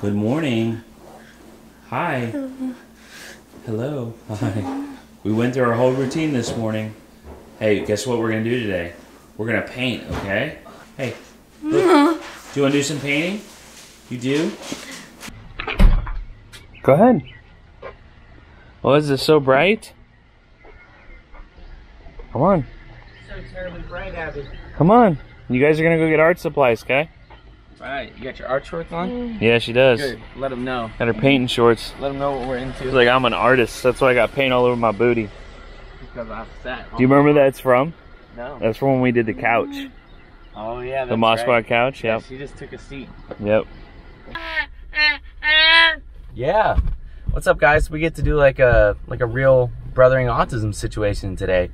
Good morning. Hi. Hello. Hi. We went through our whole routine this morning. Hey, guess what we're gonna do today? We're gonna paint, okay? Hey, look. Do you wanna do some painting? You do? Go ahead. Well, is this so bright? Come on. So terribly bright, Abbie. Come on. You guys are gonna go get art supplies, okay? Right, you got your art shorts on? Mm. Yeah, she does. Good. Let them know. Got her painting shorts. Let them know what we're It's into. like I'm an artist. That's why I got paint all over my booty. Because I'm fat. Do you remember that's from? No. That's from when we did the couch. Oh yeah, that's The Moss right. Squad couch. Yeah, Yep. she just took a seat. Yep. Yeah. What's up, guys? We get to do like a like a real brothering autism situation today.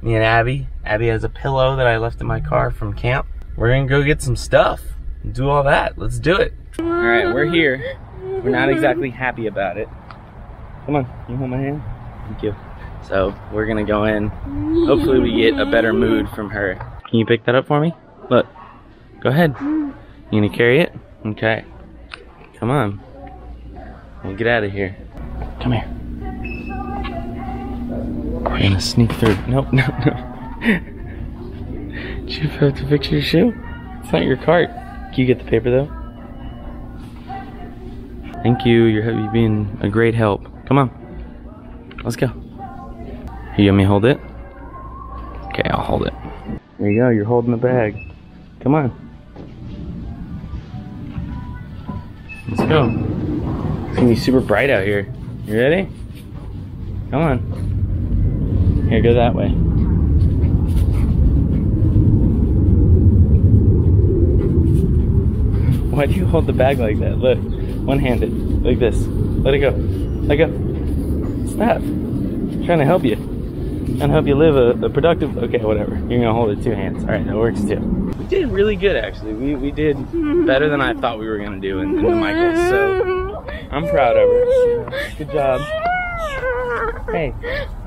Me and Abbie. Abbie has a pillow that I left in my car from camp. We're gonna go get some stuff and do all that. Let's do it. All right, we're here. We're not exactly happy about it. Come on, you hold my hand. Thank you. So we're gonna go in. Hopefully, we get a better mood from her. Can you pick that up for me? Look. Go ahead. You gonna carry it? Okay. Come on. We'll get out of here. Come here. We're gonna sneak through. Nope, no, no. Did you have to fix your shoe? It's not your cart. Can you get the paper though? Thank you. You're you've been a great help. Come on. Let's go. You want me hold it? Okay, I'll hold it. There you go. You're holding the bag. Come on. Let's go. It's gonna be super bright out here. You ready? Come on. Here, go that way. Why do you hold the bag like that? Look, one handed, like this. Let it go. Let go. Stop. I'm trying to help you. To help you live a, a productive. Okay, whatever. You're gonna hold it two hands. All right, that works too. We did really good actually. We we did better than I thought we were gonna do in, in the Michaels. So I'm proud of her. Good job. Hey,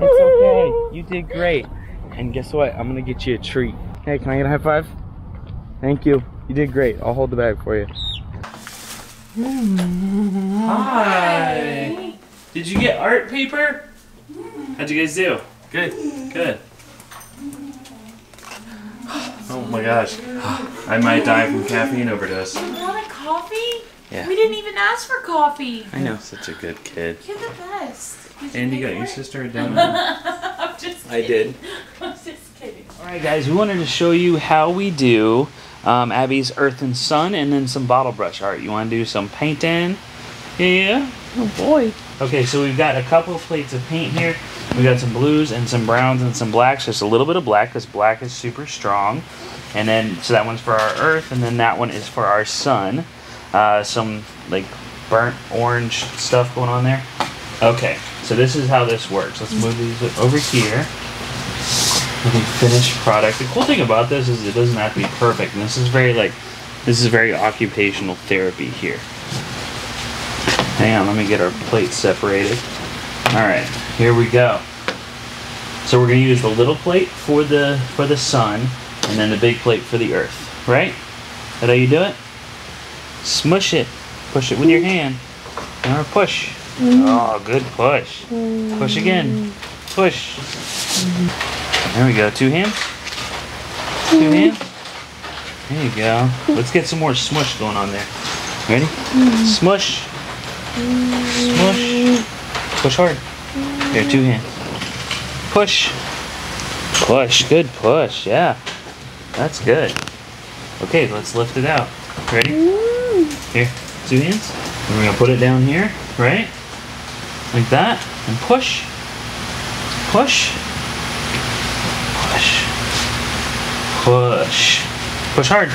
it's okay. You did great. And guess what? I'm gonna get you a treat. Hey, can I get a high five? Thank you. You did great. I'll hold the bag for you. Hi. Did you get art paper? How'd you guys do? Good. Good. Oh my gosh. I might die from caffeine overdose. You want a coffee? Yeah. We didn't even ask for coffee. I know. Such a good kid. You're the best. Did And you pay got your sister a donut. I'm just kidding. I did. I'm just kidding. Alright guys, we wanted to show you how we do um, Abbie's Earth and Sun and then some bottle brush art. You want to do some painting? Yeah? Oh boy. Okay, so we've got a couple of plates of paint here. We got some blues and some browns and some blacks. Just a little bit of black because black is super strong. And then, so that one's for our Earth and then that one is for our Sun. Uh, some like burnt orange stuff going on there. Okay, so this is how this works. Let's move these over here the finished product. The cool thing about this is it doesn't have to be perfect, and this is very like this is very occupational therapy here. Hang on, let me get our plates separated. All right, here we go. So we're gonna use the little plate for the for the sun, and then the big plate for the earth. Right? Is that how you do it? Smush it. Push it with your hand. Or push. Oh, good push. Push again. Mm-hmm. Push. There we go. Two hands. Two hmm. hands. There you go. Let's get some more smush going on there. Ready? Hmm. Smush. Smush. Push hard. There, two hands. Push. Push. Good push. Yeah. That's good. Okay, let's lift it out. Ready? Hmm. Here. Two hands. And we're going to put it down here, right? Like that. And. Push. Push. Push. Push hard.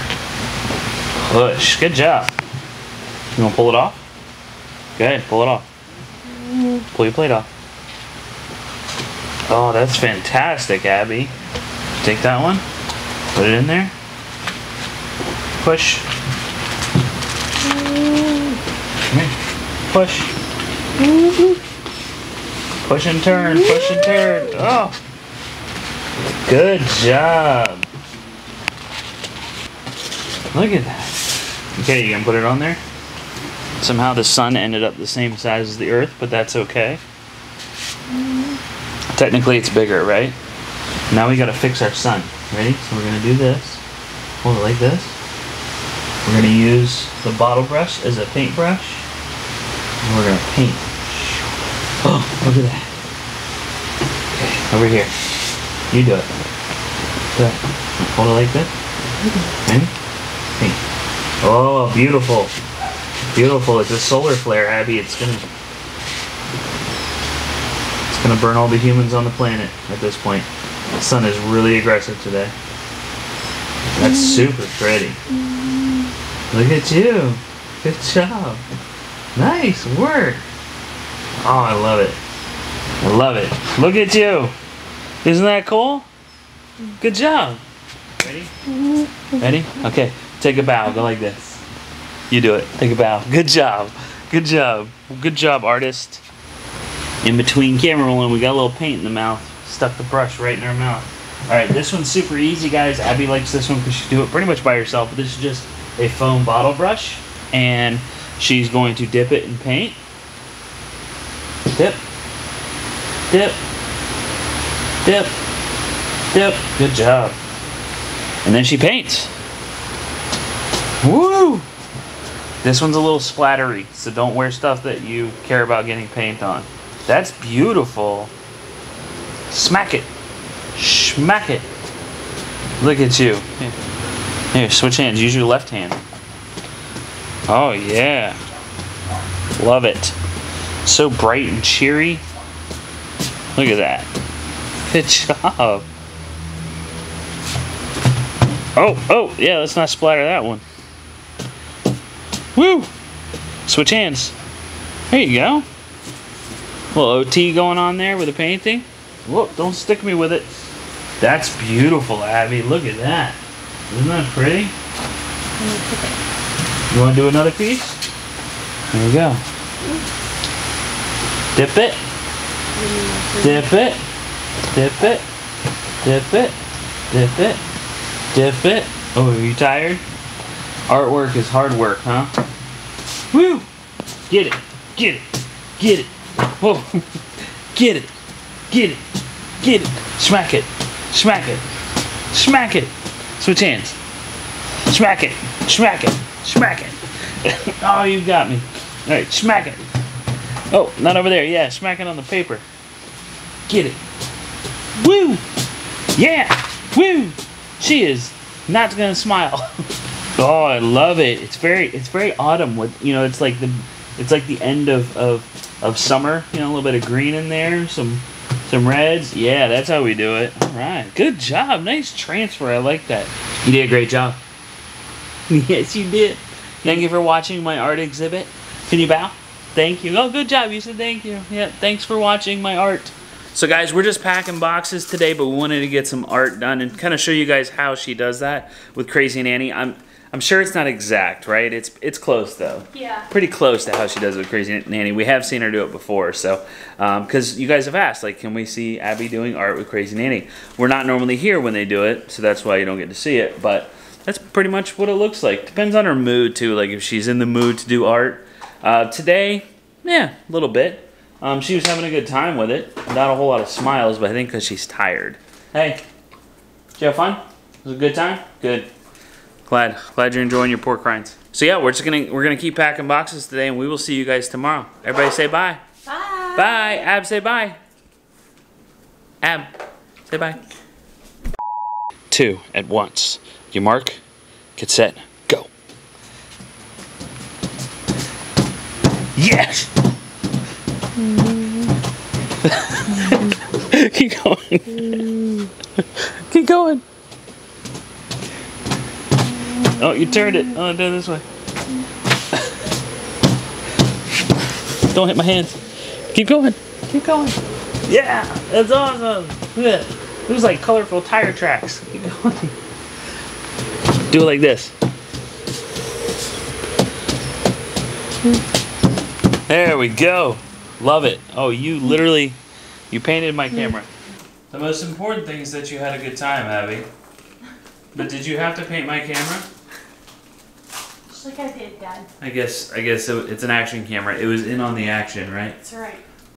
Push. Good job. You want to pull it off? Go ahead, pull it off. Pull your plate off. Oh, that's fantastic, Abbie. Take that one. Put it in there. Push. Push. Push and turn. Push and turn. Oh. Good job. Look at that. Okay, you gonna put it on there? Somehow the sun ended up the same size as the earth, but that's okay. Technically it's bigger, right? Now we gotta fix our sun. Ready? So we're gonna do this. Hold it like this. We're gonna use the bottle brush as a paintbrush. And we're gonna paint. Oh, look at that. Okay, over here. You do it. Do it. Hold it like this. Ready? Oh, beautiful. Beautiful. It's a solar flare, Abbie. It's gonna it's gonna burn all the humans on the planet at this point. The sun is really aggressive today. That's super pretty. Look at you. Good job. Nice work. Oh, I love it. I love it. Look at you. Isn't that cool? Good job. Ready? Mm-hmm. Ready? Okay. Take a bow. Go like this. You do it. Take a bow. Good job. Good job. Good job, artist. In between camera rolling, we got a little paint in the mouth. Stuck the brush right in her mouth. All right, this one's super easy, guys. Abbie likes this one because she do it pretty much by herself. But this is just a foam bottle brush, and she's going to dip it in paint. Dip. Dip. Dip. Dip. Good job. And then she paints. Woo! This one's a little splattery, so don't wear stuff that you care about getting paint on. That's beautiful. Smack it. Smack it. Look at you. Here, Here, switch hands. Use your left hand. Oh, yeah. Love it. So bright and cheery. Look at that. Good job. Oh, oh, yeah, let's not splatter that one. Woo! Switch hands. There you go. little OT going on there with the painting. Whoop, don't stick me with it. That's beautiful, Abbie. Look at that. Isn't that pretty? You want to do another piece? There you go. Dip it. Dip it. Dip it. Dip it. Dip it. Dip it. Oh, are you tired? Artwork is hard work, huh? Woo! Get it. Get it. Get it. Whoa. Get it. Get it. Get it. Smack it. Smack it. Smack it. Switch hands. Smack it. Smack it. Smack it. oh, you got me. All right, smack it. Oh, not over there. Yeah, smack it on the paper. Get it. Woo! Yeah! Woo! She is not gonna smile. oh, I love it. It's very, it's very autumn. With you know, it's like the, it's like the end of of of summer. You know, a little bit of green in there, some some reds. Yeah, that's how we do it. All right, good job. Nice transfer. I like that. You did a great job. yes, you did. Thank you for watching my art exhibit. Can you bow? Thank you. Oh, good job. You said thank you. Yeah, thanks for watching my art. So guys, we're just packing boxes today, but we wanted to get some art done and kind of show you guys how she does that with Crazy Nanny. I'm I'm sure it's not exact, right? It's it's close though. Yeah. Pretty close to how she does it with Crazy Nanny. We have seen her do it before, so because you guys have asked, like, can we see Abbie doing art with Crazy Nanny? We're not normally here when they do it, so that's why you don't get to see it. But that's pretty much what it looks like. Depends on her mood too. Like if she's in the mood to do art. Uh, today, yeah, a little bit. Um, she was having a good time with it. Not a whole lot of smiles, but I think because she's tired. Hey, did you have fun? Was it a good time? Good. Glad. Glad you're enjoying your pork rinds. So yeah, we're just gonna we're gonna keep packing boxes today, and we will see you guys tomorrow. Everybody say bye. Bye. Bye. Ab, say bye. Ab, say bye. Two at once. You mark, get set, go. Yes! Mm-hmm. Keep going. Mm-hmm. Keep going. Oh, you turned it. Oh, do it this way. Don't hit my hands. Keep going. Keep going. Yeah, that's awesome. Look at that. There's like colorful tire tracks. Keep going. Do it like this. There we go. Love it. Oh, you literally, you painted my camera. The most important thing is that you had a good time, Abbie. But did you have to paint my camera? Just like I did, Dad. I guess I guess it, it's an action camera. It was in on the action, right? That's right.